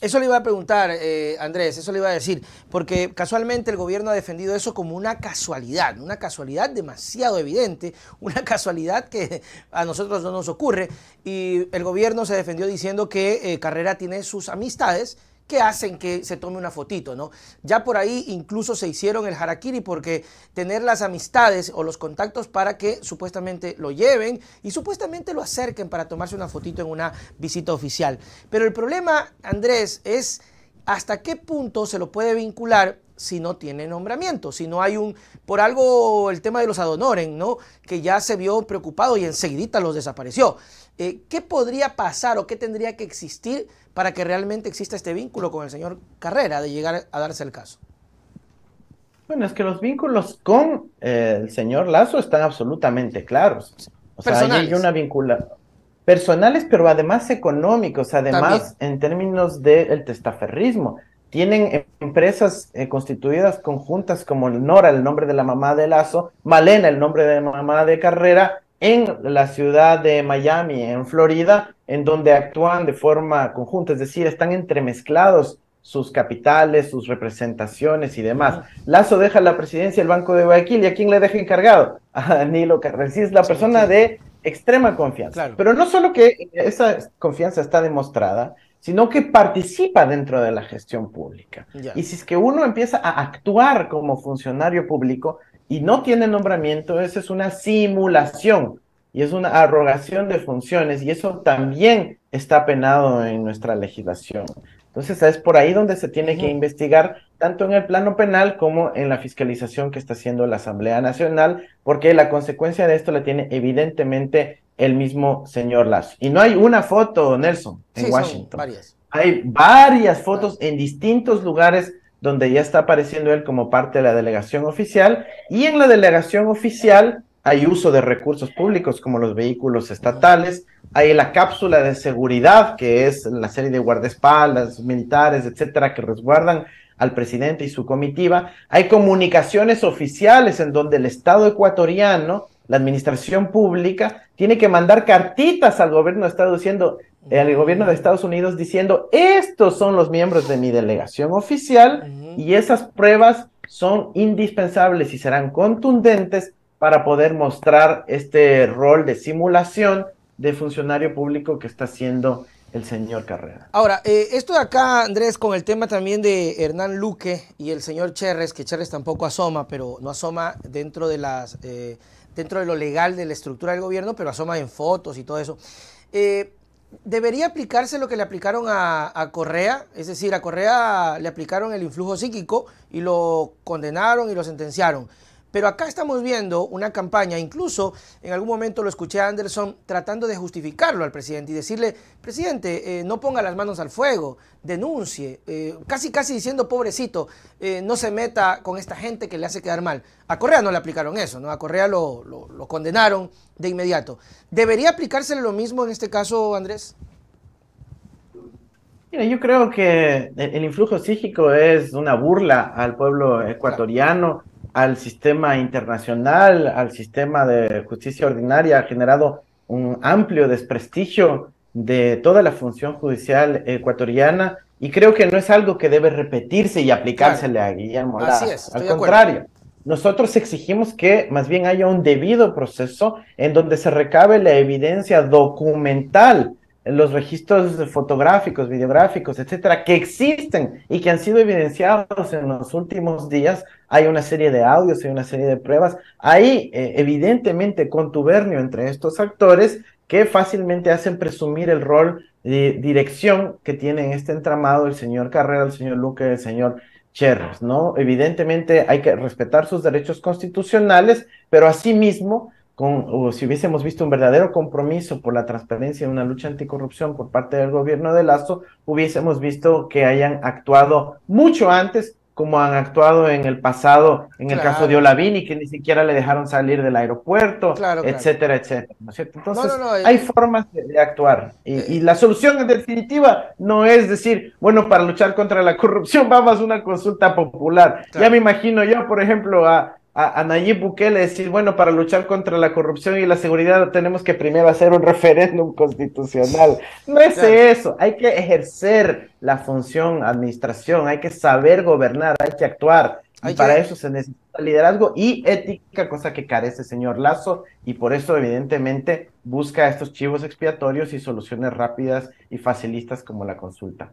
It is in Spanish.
Eso le iba a preguntar, eh, Andrés, eso le iba a decir, porque casualmente el gobierno ha defendido eso como una casualidad, una casualidad demasiado evidente, una casualidad que a nosotros no nos ocurre, y el gobierno se defendió diciendo que eh, Carrera tiene sus amistades que hacen que se tome una fotito, ¿no? Ya por ahí incluso se hicieron el harakiri porque tener las amistades o los contactos para que supuestamente lo lleven y supuestamente lo acerquen para tomarse una fotito en una visita oficial. Pero el problema, Andrés, es hasta qué punto se lo puede vincular si no tiene nombramiento, si no hay un, por algo el tema de los adonoren, ¿no? Que ya se vio preocupado y enseguidita los desapareció. Eh, ¿Qué podría pasar o qué tendría que existir para que realmente exista este vínculo con el señor Carrera de llegar a darse el caso? Bueno, es que los vínculos con eh, el señor Lazo están absolutamente claros. O sea, hay una vinculación personales, pero además económicos, además en términos del testaferrismo tienen empresas eh, constituidas conjuntas como Nora, el nombre de la mamá de Lazo, Malena, el nombre de la mamá de Carrera, en la ciudad de Miami, en Florida, en donde actúan de forma conjunta, es decir, están entremezclados sus capitales, sus representaciones y demás. Lazo deja la presidencia del Banco de Guayaquil y a quién le deja encargado? A Danilo Carrera, es la persona de extrema confianza. Pero no solo que esa confianza está demostrada, sino que participa dentro de la gestión pública. Y si es que uno empieza a actuar como funcionario público y no tiene nombramiento, esa es una simulación y es una arrogación de funciones y eso también está penado en nuestra legislación. Entonces es por ahí donde se tiene que investigar tanto en el plano penal como en la fiscalización que está haciendo la Asamblea Nacional, porque la consecuencia de esto la tiene evidentemente el mismo señor Lazo. Y no hay una foto, Nelson, en Washington. varias. Hay varias fotos en distintos lugares donde ya está apareciendo él como parte de la delegación oficial y en la delegación oficial hay uso de recursos públicos como los vehículos estatales, hay la cápsula de seguridad que es la serie de guardaespaldas militares, etcétera, que resguardan al presidente y su comitiva, hay comunicaciones oficiales en donde el Estado ecuatoriano la administración pública tiene que mandar cartitas al gobierno de Estados diciendo, eh, al gobierno de Estados Unidos diciendo, estos son los miembros de mi delegación oficial y esas pruebas son indispensables y serán contundentes para poder mostrar este rol de simulación de funcionario público que está haciendo el señor Carrera. Ahora, eh, esto de acá, Andrés, con el tema también de Hernán Luque y el señor Cherres, que Cherres tampoco asoma, pero no asoma dentro de las... Eh, dentro de lo legal de la estructura del gobierno, pero asoma en fotos y todo eso. Eh, ¿Debería aplicarse lo que le aplicaron a, a, Correa? Es decir, a Correa le aplicaron el influjo psíquico y lo condenaron y lo sentenciaron. Pero acá estamos viendo una campaña, incluso en algún momento lo escuché a Anderson tratando de justificarlo al presidente y decirle, presidente, eh, no ponga las manos al fuego, denuncie, eh, casi casi diciendo, pobrecito, eh, no se meta con esta gente que le hace quedar mal. A Correa no le aplicaron eso, ¿no? A Correa lo, condenaron de inmediato. ¿Debería aplicársele lo mismo en este caso, Andrés? Mira, yo creo que el influjo psíquico es una burla al pueblo ecuatoriano al sistema internacional, al sistema de justicia ordinaria, ha generado un amplio desprestigio de toda la función judicial ecuatoriana y creo que no es algo que debe repetirse y aplicársele a Guillermo Lazo. Al contrario, nosotros exigimos que más bien haya un debido proceso en donde se recabe la evidencia documental los registros fotográficos, videográficos, etcétera, que existen y que han sido evidenciados en los últimos días. Hay una serie de audios, hay una serie de pruebas. Hay eh, evidentemente contubernio entre estos actores que fácilmente hacen presumir el rol de dirección que tiene en este entramado el señor Carrera, el señor Luque, el señor Cherres, ¿no? Evidentemente hay que respetar sus derechos constitucionales, pero asimismo o si hubiésemos visto un verdadero compromiso por la transparencia en una lucha anticorrupción por parte del gobierno de Lazo, hubiésemos visto que hayan actuado mucho antes como han actuado en el pasado, en el caso de Olavini, que ni siquiera le dejaron salir del aeropuerto, etcétera, etcétera. ¿no es cierto? Entonces, hay formas de, actuar. Y, y, la solución en definitiva no es decir, bueno, para luchar contra la corrupción vamos a una consulta popular. Ya me imagino yo, por ejemplo, a a, Nayib Bukele decir, bueno, para luchar contra la corrupción y la seguridad tenemos que primero hacer un referéndum constitucional. No es eso, hay que ejercer la función administración, hay que saber gobernar, hay que actuar. y para eso se necesita liderazgo y ética, cosa que carece señor Lazo, y por eso evidentemente busca estos chivos expiatorios y soluciones rápidas y facilistas como la consulta.